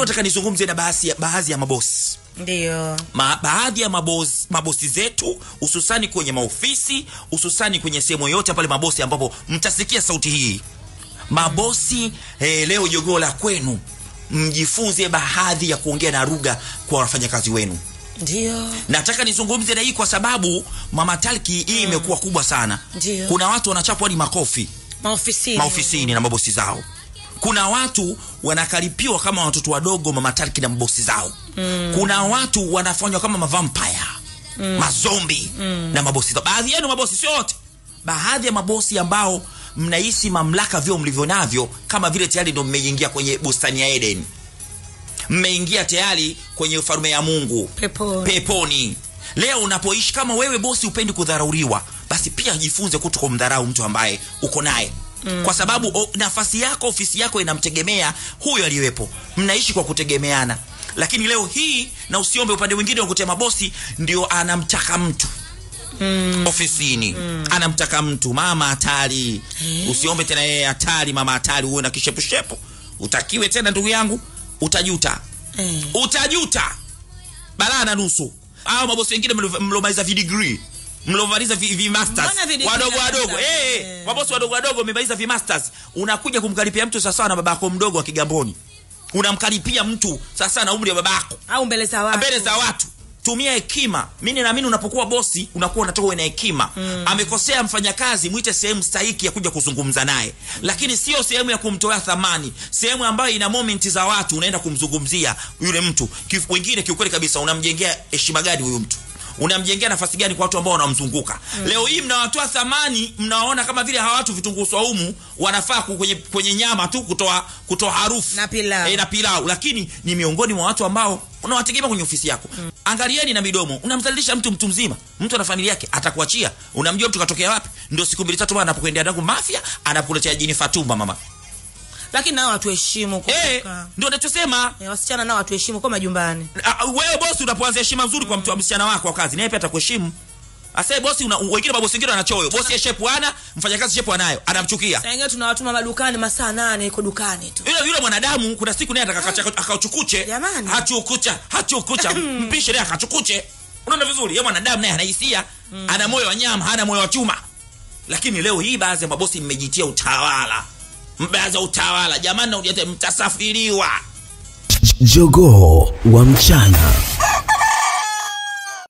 leo nataka nizungumze na baadhi ya, baadhi ya mabosi. Ndio. Ma, baadhi ya mabosi, mabosi zetu hususani kwenye maofisi hususani kwenye sehemu yoyote pale mabosi ambapo mtasikia sauti hii. Mabosi eh, leo jogoo la kwenu mjifunze baadhi ya kuongea na lugha kwa wafanyakazi wenu. Ndio. Nataka nizungumze na hii kwa sababu mama talki hii imekuwa kubwa sana. Ndiyo. kuna watu wanachapwa hadi makofi. Maofisini. Maofisini na mabosi zao kuna watu wanakaripiwa kama watoto wadogo mama tarki na mbosi zao mm. kuna watu wanafanywa kama mavampire mm. mazombi mm. na mabosi zao baadhi yenu mabosi sio wote baadhi ya mabosi ambao mnahisi mamlaka vyo mlivyo navyo kama vile tayari ndo mmeingia kwenye bustani ya eden mmeingia tayari kwenye ufalme ya mungu Peponi. peponi leo unapoishi kama wewe bosi upendi kudharauliwa, basi pia jifunze kuto kumdharau mtu ambaye uko naye mm. kwa sababu o, nafasi yako ofisi yako inamtegemea huyo aliyewepo mnaishi kwa kutegemeana. Lakini leo hii na usiombe upande mwingine wakutia mabosi bosi ndio anamtaka mtu. Mm. ofisini. Mm. anamtaka mtu. Mama hatari. Usiombe tena yeye hatari mama hatari uwe na kishepushepu. Utakiwe tena ndugu yangu utajuta. Mm. utajuta. Balaa na nusu. Au mabosi wengine mlo- mlomaliza vidigrii mlomaliza vi, vi masters. Mbona vidigrii wadogo wadogo. eh eh. Eh. mabosi wadogo wadogo mmemaliza vi masters. Unakuja kumkaripia mtu sawa na babako mdogo wa kigamboni. Unamkaripia mtu sawa na umri wa babako. Au mbele za watu. Mbele za watu. Tumia hekima. Mimi naamini unapokuwa bosi unakuwa unatoka uwe na hekima. Mm. amekosea mfanyakazi mwite sehemu stahiki ya kuja kuzungumza naye. Lakini sio sehemu ya kumtoa thamani. Sehemu ambayo ina momenti za watu unaenda kumzungumzia yule mtu. Wengine kiukweli kabisa unamjengea heshima gani huyu mtu unamjengea nafasi gani kwa watu ambao wanamzunguka? Mm. leo hii mnawatoa thamani mnaona kama vile hawa watu vitunguu swaumu wanafaa kwenye, kwenye nyama tu kutoa kutoa harufu. Na pilau. e, na pilau. Lakini ni miongoni mwa watu ambao unawategemea kwenye ofisi yako. Mm. angalieni na midomo. Unamdhalilisha mtu mtu mzima. Mtu ana familia yake atakuachia. Unamjua mtu katokea wapi? Ndio siku mbili tatu bwana, anapokuendea dangu mafia anapokuletea jini Fatuma mama lakini nao watuheshimu eh ndio nachosema Eh, wasichana nao watuheshimu kwa majumbani. Ah, wewe bosi unapoanza heshima nzuri kwa mtu wa msichana wako wa kazi naye pia atakuheshimu. Asa bosi una, wengine mabosi wengine wanachoyo bosi shepu ana mfanyakazi shepu anayo anamchukia. Sasa ingine tunawatuma madukani masaa nane iko dukani tu. Yule yule mwanadamu kuna siku naye atakacha akachukuche. Jamani. hachukucha hachukucha. Mpishe naye akachukuche. Unaona vizuri yeye mwanadamu naye anahisia ana moyo wa nyama hana moyo wa chuma. Lakini leo hii baadhi ya mabosi mmejitia utawala baadhi za utawala jamani na mtasafiriwa Jogoo wa mchana.